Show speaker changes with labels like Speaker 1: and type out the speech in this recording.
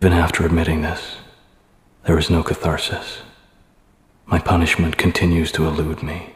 Speaker 1: Even after admitting this, there is no catharsis. My punishment continues to elude me.